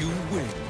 You win.